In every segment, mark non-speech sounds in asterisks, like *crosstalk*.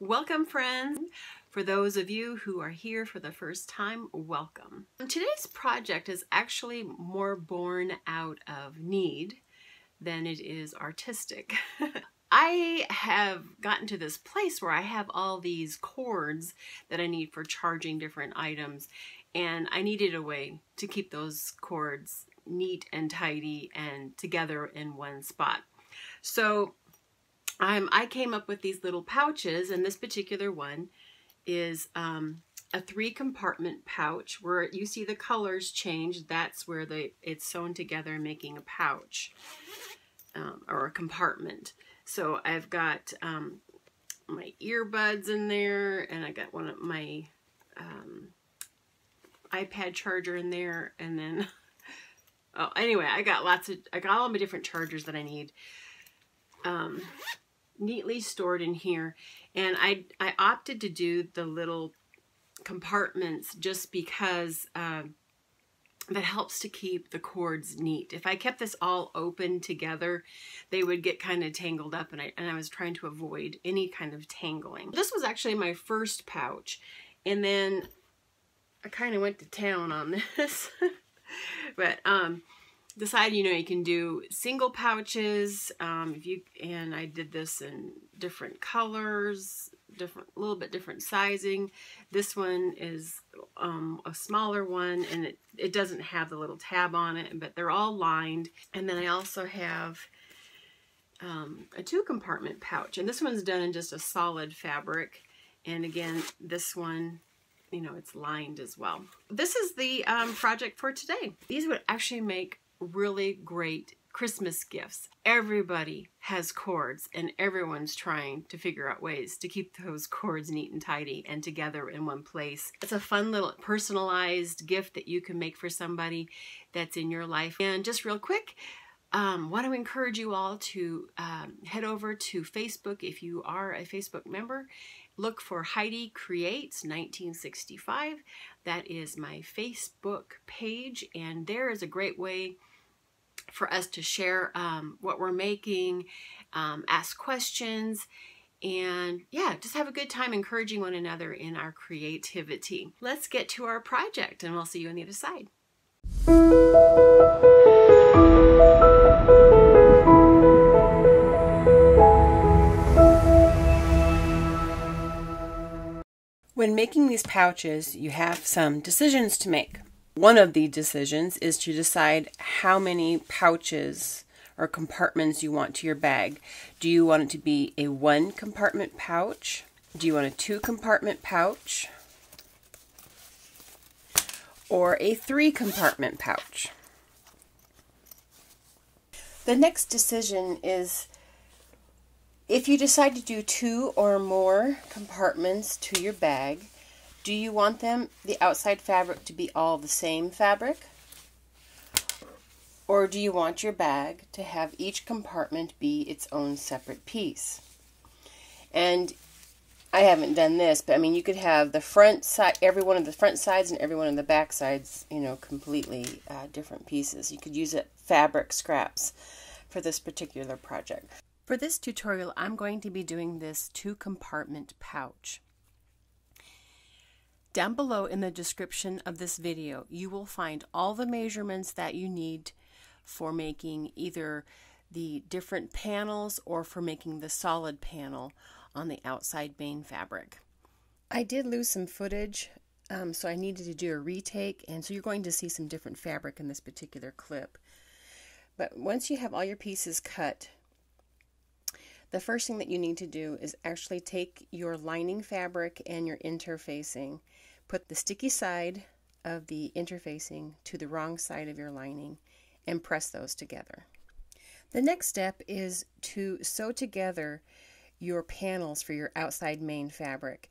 Welcome friends! For those of you who are here for the first time, welcome. Today's project is actually more born out of need than it is artistic. *laughs* I have gotten to this place where I have all these cords that I need for charging different items and I needed a way to keep those cords neat and tidy and together in one spot. So um, I came up with these little pouches, and this particular one is um, a three compartment pouch where you see the colors change. That's where the it's sewn together making a pouch um, or a compartment. So I've got um, my earbuds in there, and I got one of my um, iPad charger in there, and then *laughs* oh, anyway, I got lots of I got all my different chargers that I need. Um, neatly stored in here. And I, I opted to do the little compartments just because uh, that helps to keep the cords neat. If I kept this all open together, they would get kind of tangled up and I, and I was trying to avoid any kind of tangling. This was actually my first pouch and then I kind of went to town on *laughs* this. but um, decide you know you can do single pouches um, if you and I did this in different colors different a little bit different sizing. This one is um, a smaller one and it, it doesn't have the little tab on it but they're all lined. And then I also have um, a two compartment pouch and this one's done in just a solid fabric. And again this one you know it's lined as well. This is the um, project for today. These would actually make really great Christmas gifts. Everybody has cords and everyone's trying to figure out ways to keep those cords neat and tidy and together in one place. It's a fun little personalized gift that you can make for somebody that's in your life. And just real quick, um, want to encourage you all to um, head over to Facebook if you are a Facebook member. Look for Heidi Creates 1965. That is my Facebook page, and there is a great way for us to share um, what we're making, um, ask questions, and yeah, just have a good time encouraging one another in our creativity. Let's get to our project, and we'll see you on the other side. When making these pouches, you have some decisions to make. One of the decisions is to decide how many pouches or compartments you want to your bag. Do you want it to be a one compartment pouch? Do you want a two compartment pouch? Or a three compartment pouch? The next decision is if you decide to do two or more compartments to your bag, do you want them, the outside fabric, to be all the same fabric? Or do you want your bag to have each compartment be its own separate piece? And I haven't done this, but I mean, you could have the front side, every one of the front sides and every one of the back sides, you know, completely uh, different pieces. You could use it fabric scraps for this particular project. For this tutorial, I'm going to be doing this two compartment pouch. Down below in the description of this video, you will find all the measurements that you need for making either the different panels or for making the solid panel on the outside main fabric. I did lose some footage, um, so I needed to do a retake, and so you're going to see some different fabric in this particular clip. But once you have all your pieces cut, the first thing that you need to do is actually take your lining fabric and your interfacing Put the sticky side of the interfacing to the wrong side of your lining and press those together. The next step is to sew together your panels for your outside main fabric.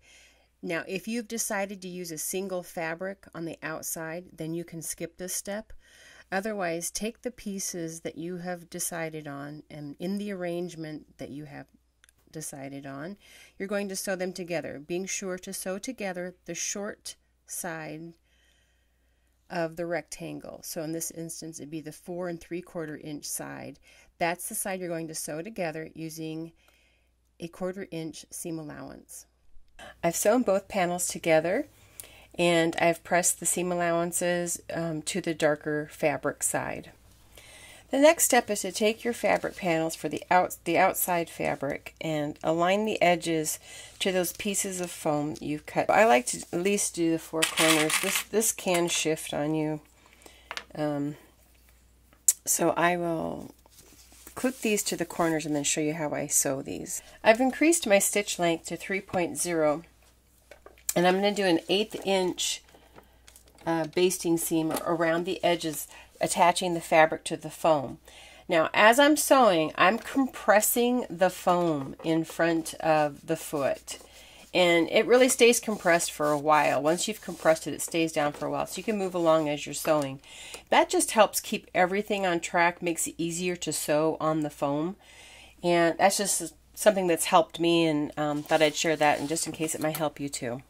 Now, if you've decided to use a single fabric on the outside, then you can skip this step. Otherwise, take the pieces that you have decided on and in the arrangement that you have decided on, you're going to sew them together, being sure to sew together the short side of the rectangle. So in this instance, it'd be the four and three quarter inch side. That's the side you're going to sew together using a quarter inch seam allowance. I've sewn both panels together and I've pressed the seam allowances um, to the darker fabric side. The next step is to take your fabric panels for the out the outside fabric and align the edges to those pieces of foam you've cut. I like to at least do the four corners. This this can shift on you. Um, so I will clip these to the corners and then show you how I sew these. I've increased my stitch length to 3.0 and I'm going to do an eighth inch uh, basting seam around the edges attaching the fabric to the foam. Now, as I'm sewing, I'm compressing the foam in front of the foot. And it really stays compressed for a while. Once you've compressed it, it stays down for a while. So you can move along as you're sewing. That just helps keep everything on track, makes it easier to sew on the foam. And that's just something that's helped me and um, thought I'd share that and just in case it might help you too.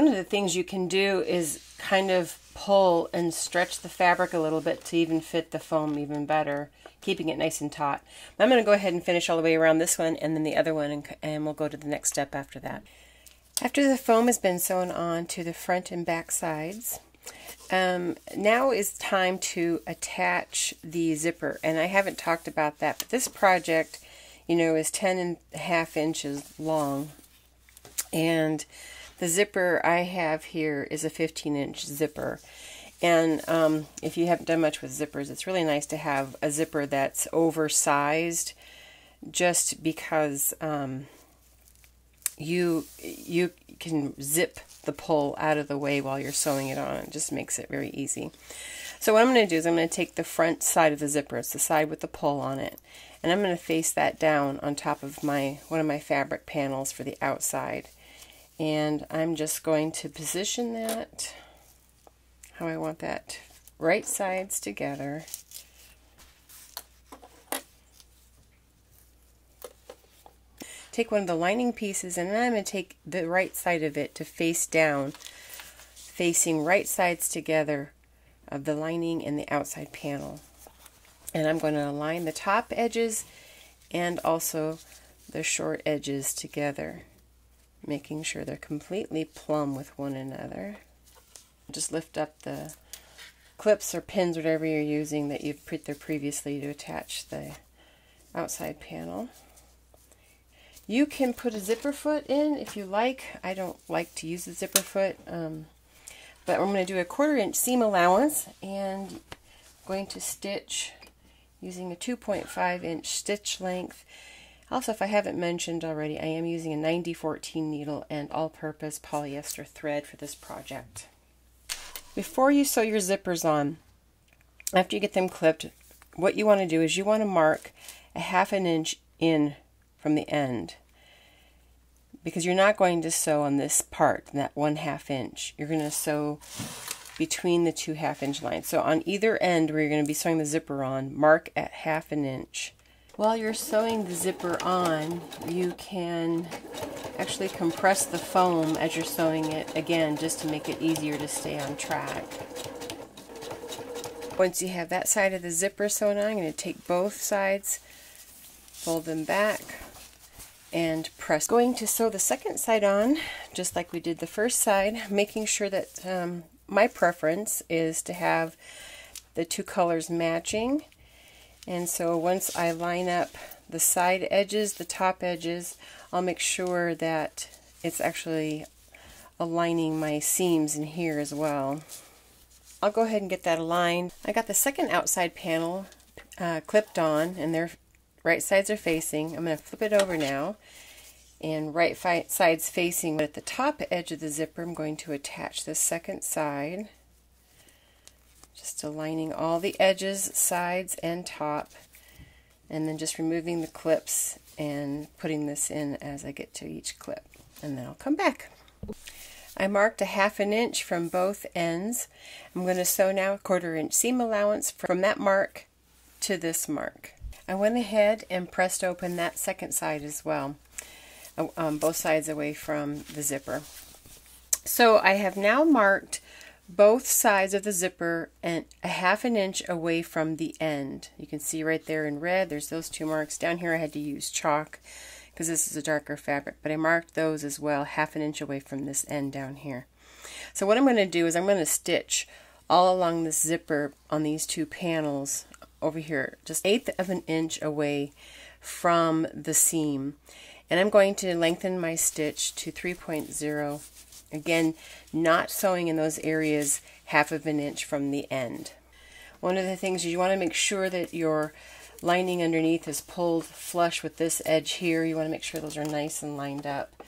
One of the things you can do is kind of pull and stretch the fabric a little bit to even fit the foam even better, keeping it nice and taut. I'm going to go ahead and finish all the way around this one and then the other one, and, and we'll go to the next step after that. After the foam has been sewn on to the front and back sides, um, now is time to attach the zipper. And I haven't talked about that, but this project, you know, is 10 and a half inches long. And the zipper I have here is a 15 inch zipper. And um, if you haven't done much with zippers, it's really nice to have a zipper that's oversized just because um, you you can zip the pull out of the way while you're sewing it on. It just makes it very easy. So what I'm going to do is I'm going to take the front side of the zipper, it's the side with the pull on it, and I'm going to face that down on top of my one of my fabric panels for the outside and I'm just going to position that how I want that right sides together. Take one of the lining pieces and then I'm going to take the right side of it to face down facing right sides together of the lining and the outside panel. And I'm going to align the top edges and also the short edges together making sure they're completely plumb with one another. Just lift up the clips or pins, whatever you're using that you've put there previously to attach the outside panel. You can put a zipper foot in if you like. I don't like to use the zipper foot, um, but I'm going to do a quarter inch seam allowance and I'm going to stitch using a 2.5 inch stitch length also, if I haven't mentioned already, I am using a 9014 needle and all-purpose polyester thread for this project. Before you sew your zippers on, after you get them clipped, what you want to do is you want to mark a half an inch in from the end because you're not going to sew on this part, that one half inch. You're going to sew between the two half inch lines. So on either end where you're going to be sewing the zipper on, mark at half an inch. While you're sewing the zipper on, you can actually compress the foam as you're sewing it again just to make it easier to stay on track. Once you have that side of the zipper sewn on, I'm going to take both sides, fold them back, and press. Going to sew the second side on, just like we did the first side, making sure that um, my preference is to have the two colors matching and so once I line up the side edges, the top edges, I'll make sure that it's actually aligning my seams in here as well. I'll go ahead and get that aligned. I got the second outside panel uh, clipped on and their right sides are facing. I'm going to flip it over now and right sides facing. But at the top edge of the zipper I'm going to attach the second side just aligning all the edges, sides, and top, and then just removing the clips and putting this in as I get to each clip. And then I'll come back. I marked a half an inch from both ends. I'm going to sew now a quarter inch seam allowance from that mark to this mark. I went ahead and pressed open that second side as well, uh, um, both sides away from the zipper. So I have now marked both sides of the zipper and a half an inch away from the end. You can see right there in red, there's those two marks. Down here I had to use chalk because this is a darker fabric, but I marked those as well, half an inch away from this end down here. So what I'm going to do is I'm going to stitch all along this zipper on these two panels over here, just eighth of an inch away from the seam. And I'm going to lengthen my stitch to 3.0 Again, not sewing in those areas half of an inch from the end. One of the things is you want to make sure that your lining underneath is pulled flush with this edge here. You want to make sure those are nice and lined up.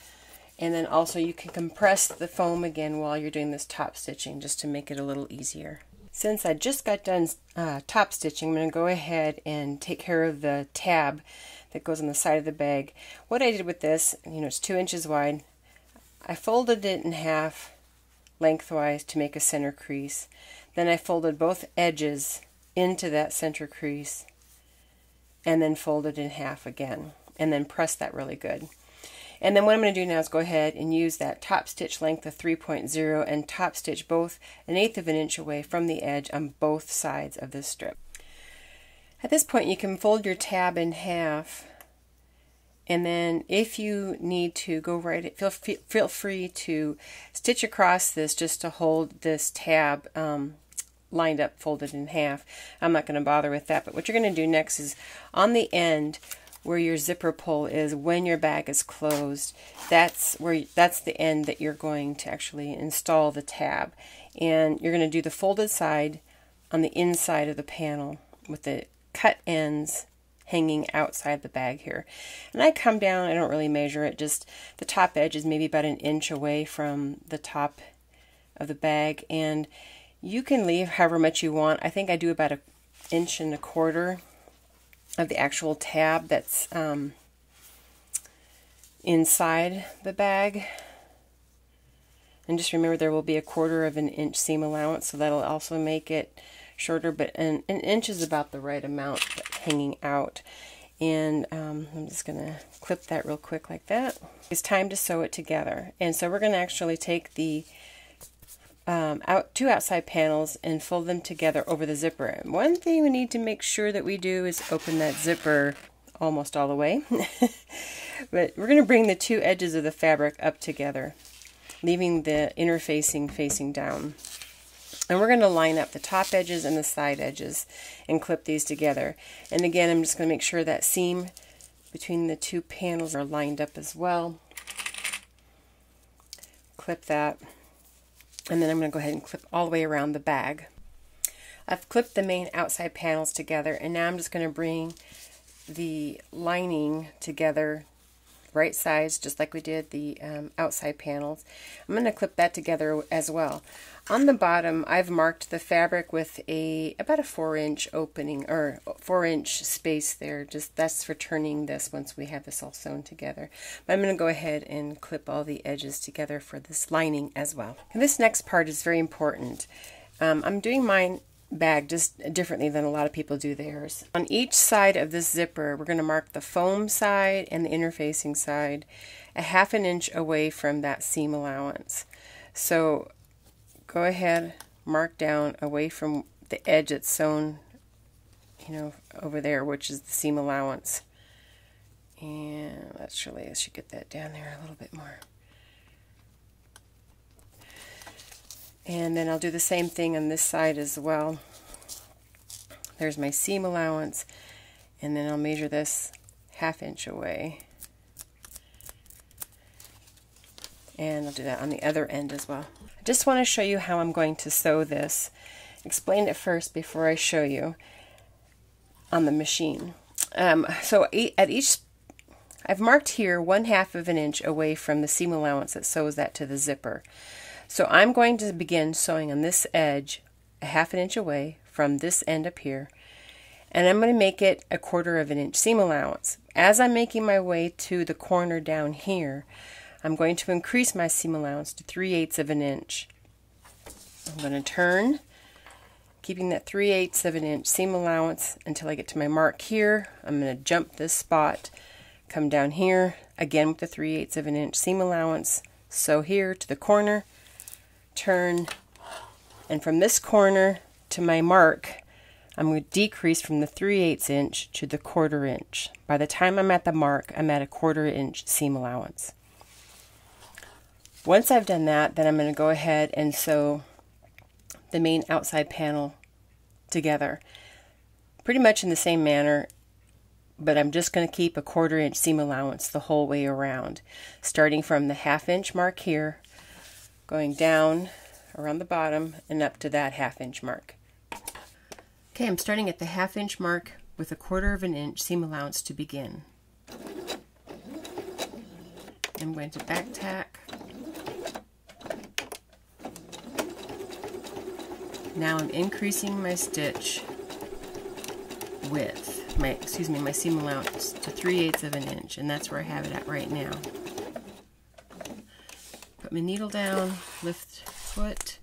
And then also you can compress the foam again while you're doing this top stitching just to make it a little easier. Since I just got done uh, top stitching, I'm going to go ahead and take care of the tab that goes on the side of the bag. What I did with this, you know, it's two inches wide. I folded it in half lengthwise to make a center crease. Then I folded both edges into that center crease and then folded in half again and then press that really good. And then what I'm going to do now is go ahead and use that top stitch length of 3.0 and top stitch both an eighth of an inch away from the edge on both sides of this strip. At this point you can fold your tab in half and then if you need to go right, feel, feel free to stitch across this just to hold this tab um, lined up, folded in half. I'm not going to bother with that. But what you're going to do next is on the end where your zipper pull is when your bag is closed, that's where that's the end that you're going to actually install the tab. And you're going to do the folded side on the inside of the panel with the cut ends hanging outside the bag here. And I come down, I don't really measure it, just the top edge is maybe about an inch away from the top of the bag. And you can leave however much you want. I think I do about an inch and a quarter of the actual tab that's um, inside the bag. And just remember there will be a quarter of an inch seam allowance, so that'll also make it shorter, but an, an inch is about the right amount hanging out. And um, I'm just going to clip that real quick like that. It's time to sew it together. And so we're going to actually take the um, out two outside panels and fold them together over the zipper. And one thing we need to make sure that we do is open that zipper almost all the way. *laughs* but we're going to bring the two edges of the fabric up together, leaving the interfacing facing down. And we're going to line up the top edges and the side edges and clip these together. And again, I'm just going to make sure that seam between the two panels are lined up as well. Clip that. And then I'm going to go ahead and clip all the way around the bag. I've clipped the main outside panels together and now I'm just going to bring the lining together right sides just like we did the um, outside panels. I'm going to clip that together as well. On the bottom, I've marked the fabric with a about a four inch opening or four inch space there. Just that's for turning this once we have this all sewn together. But I'm going to go ahead and clip all the edges together for this lining as well. And this next part is very important. Um, I'm doing mine bag just differently than a lot of people do theirs. On each side of this zipper, we're going to mark the foam side and the interfacing side a half an inch away from that seam allowance. So go ahead, mark down away from the edge that's sewn, you know, over there, which is the seam allowance. And let's really, I should get that down there a little bit more. And then I'll do the same thing on this side as well. There's my seam allowance. And then I'll measure this half inch away. And I'll do that on the other end as well. I just want to show you how I'm going to sew this. Explain it first before I show you on the machine. Um, so at each, I've marked here one half of an inch away from the seam allowance that sews that to the zipper. So I'm going to begin sewing on this edge a half an inch away from this end up here and I'm going to make it a quarter of an inch seam allowance. As I'm making my way to the corner down here, I'm going to increase my seam allowance to 3 eighths of an inch. I'm going to turn, keeping that 3 eighths of an inch seam allowance until I get to my mark here. I'm going to jump this spot, come down here, again with the 3 eighths of an inch seam allowance, sew here to the corner, turn, And from this corner to my mark, I'm going to decrease from the 3 eighths inch to the quarter inch. By the time I'm at the mark, I'm at a quarter inch seam allowance. Once I've done that, then I'm going to go ahead and sew the main outside panel together. Pretty much in the same manner, but I'm just going to keep a quarter inch seam allowance the whole way around. Starting from the half inch mark here, going down around the bottom and up to that half inch mark. Okay, I'm starting at the half inch mark with a quarter of an inch seam allowance to begin. I'm going to back tack. Now I'm increasing my stitch width, my excuse me, my seam allowance to 3 eighths of an inch, and that's where I have it at right now. Put my needle down, lift foot,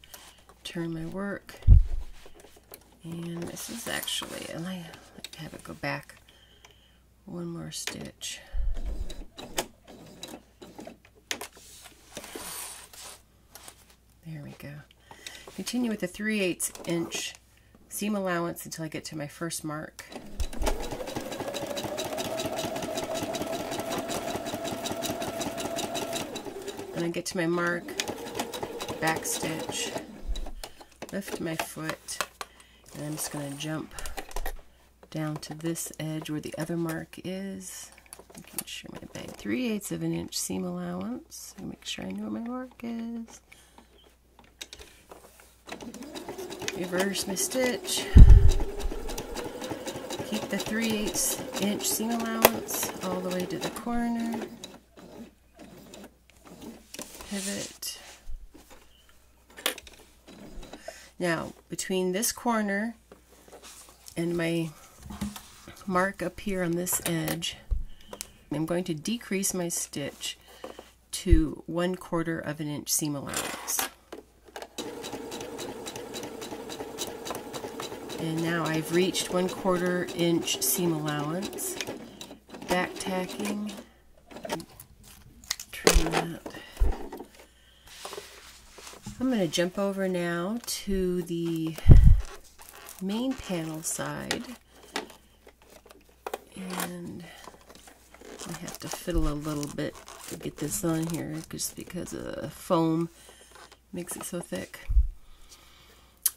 turn my work, and this is actually, and I have it go back one more stitch. There we go. Continue with the 3 8 inch seam allowance until I get to my first mark. When I get to my mark, back stitch, lift my foot, and I'm just going to jump down to this edge where the other mark is. Making sure my bag 3 eighths of an inch seam allowance. Make sure I know where my mark is. Reverse my stitch. Keep the 3 8 inch seam allowance all the way to the corner. Pivot. Now, between this corner and my mark up here on this edge, I'm going to decrease my stitch to one quarter of an inch seam allowance. And now I've reached one quarter inch seam allowance. Back tacking. Trim that. I'm going to jump over now to the main panel side and I have to fiddle a little bit to get this on here just because the foam makes it so thick.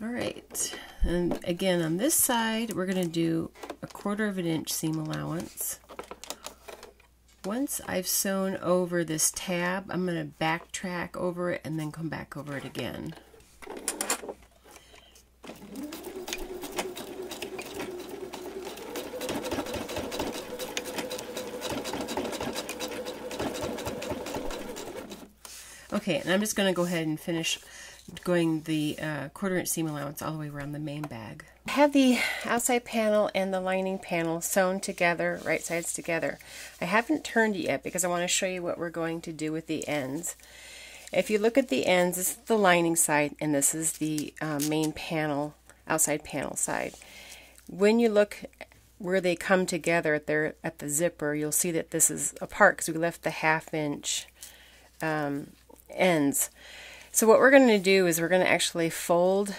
Alright, and again on this side we're going to do a quarter of an inch seam allowance once I've sewn over this tab, I'm going to backtrack over it and then come back over it again. Okay, and I'm just going to go ahead and finish going the uh, quarter inch seam allowance all the way around the main bag. I have the outside panel and the lining panel sewn together, right sides together. I haven't turned it yet because I want to show you what we're going to do with the ends. If you look at the ends, this is the lining side and this is the uh, main panel, outside panel side. When you look where they come together at, their, at the zipper, you'll see that this is apart because we left the half inch um, ends. So what we're going to do is we're going to actually fold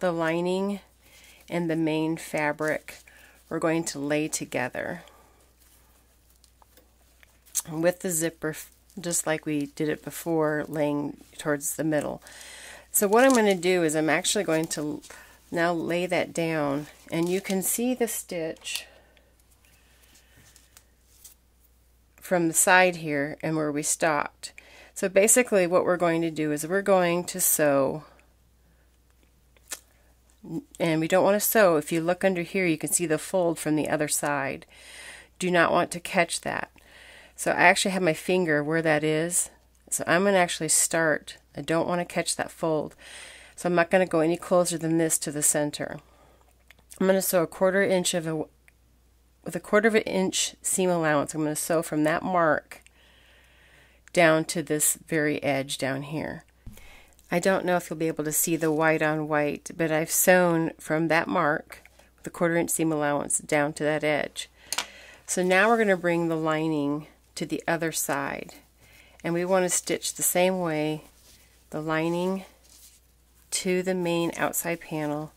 the lining and the main fabric we're going to lay together with the zipper just like we did it before laying towards the middle. So what I'm going to do is I'm actually going to now lay that down and you can see the stitch from the side here and where we stopped. So basically what we're going to do is we're going to sew and we don't want to sew. If you look under here you can see the fold from the other side. Do not want to catch that. So I actually have my finger where that is. So I'm going to actually start. I don't want to catch that fold. So I'm not going to go any closer than this to the center. I'm going to sew a quarter inch of a with a quarter of an inch seam allowance. I'm going to sew from that mark down to this very edge down here. I don't know if you'll be able to see the white on white, but I've sewn from that mark with a quarter inch seam allowance down to that edge. So now we're going to bring the lining to the other side. And we want to stitch the same way the lining to the main outside panel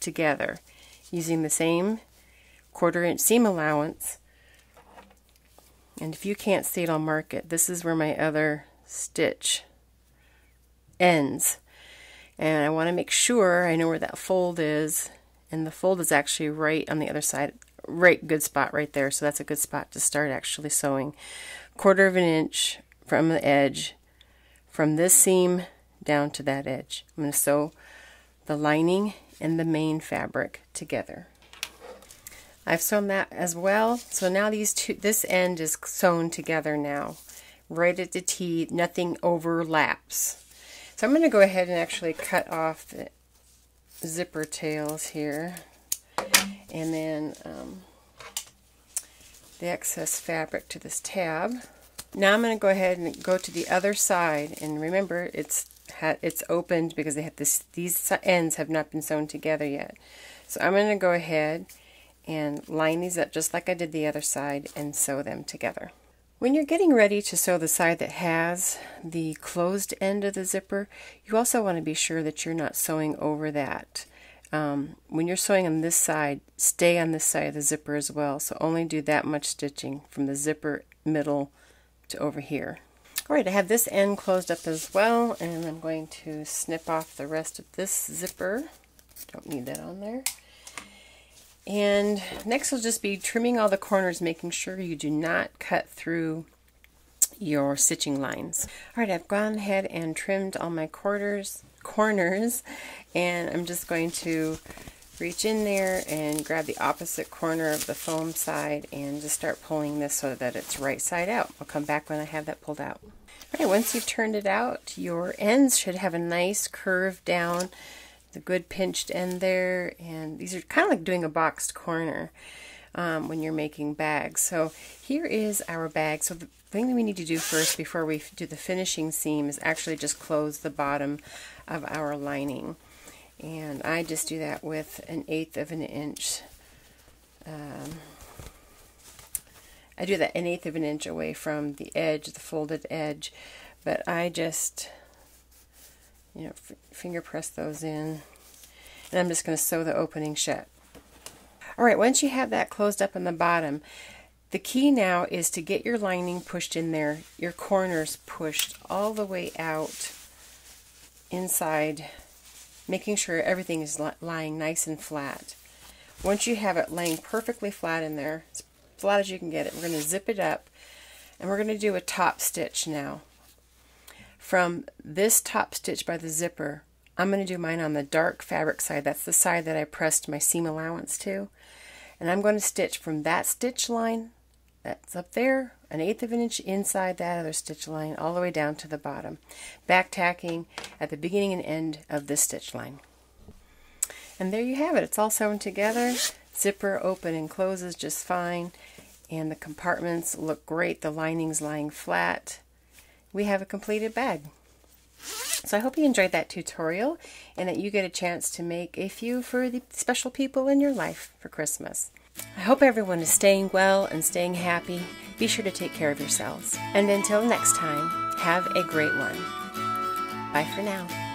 together using the same quarter inch seam allowance. And if you can't see it, I'll mark it. This is where my other stitch ends. And I want to make sure I know where that fold is. And the fold is actually right on the other side, right good spot right there. So that's a good spot to start actually sewing. Quarter of an inch from the edge, from this seam down to that edge. I'm going to sew the lining and the main fabric together. I've sewn that as well. So now these two, this end is sewn together now, right at the T, nothing overlaps. So I'm going to go ahead and actually cut off the zipper tails here, and then um, the excess fabric to this tab. Now I'm going to go ahead and go to the other side, and remember it's it's opened because they have this these ends have not been sewn together yet. So I'm going to go ahead and line these up just like I did the other side and sew them together. When you're getting ready to sew the side that has the closed end of the zipper, you also want to be sure that you're not sewing over that. Um, when you're sewing on this side, stay on this side of the zipper as well. So only do that much stitching from the zipper middle to over here. Alright, I have this end closed up as well, and I'm going to snip off the rest of this zipper. Don't need that on there. And next will just be trimming all the corners, making sure you do not cut through your stitching lines. All right, I've gone ahead and trimmed all my quarters, corners, and I'm just going to reach in there and grab the opposite corner of the foam side and just start pulling this so that it's right side out. I'll come back when I have that pulled out. All right, once you've turned it out, your ends should have a nice curve down the good pinched end there and these are kind of like doing a boxed corner um, when you're making bags. So here is our bag. So the thing that we need to do first before we do the finishing seam is actually just close the bottom of our lining. And I just do that with an eighth of an inch um, I do that an eighth of an inch away from the edge the folded edge but I just you know, finger press those in. And I'm just going to sew the opening shut. All right, once you have that closed up in the bottom, the key now is to get your lining pushed in there, your corners pushed all the way out inside, making sure everything is lying nice and flat. Once you have it laying perfectly flat in there, as flat as you can get it, we're going to zip it up and we're going to do a top stitch now. From this top stitch by the zipper, I'm going to do mine on the dark fabric side. That's the side that I pressed my seam allowance to. And I'm going to stitch from that stitch line, that's up there, an eighth of an inch inside that other stitch line, all the way down to the bottom. Back tacking at the beginning and end of this stitch line. And there you have it. It's all sewn together. Zipper open and closes just fine. And the compartments look great. The lining's lying flat we have a completed bag. So I hope you enjoyed that tutorial and that you get a chance to make a few for the special people in your life for Christmas. I hope everyone is staying well and staying happy. Be sure to take care of yourselves. And until next time, have a great one. Bye for now.